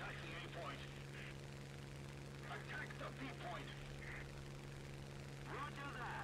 Attack the A point. Attack the B point. Roger that.